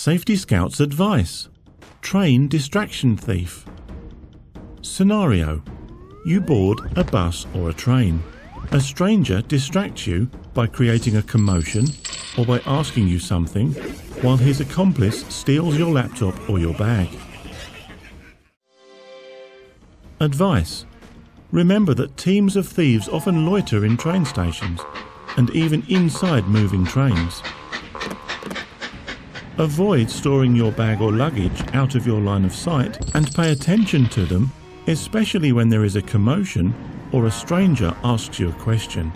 Safety Scout's advice. Train distraction thief. Scenario. You board a bus or a train. A stranger distracts you by creating a commotion or by asking you something while his accomplice steals your laptop or your bag. Advice. Remember that teams of thieves often loiter in train stations and even inside moving trains. Avoid storing your bag or luggage out of your line of sight and pay attention to them, especially when there is a commotion or a stranger asks you a question.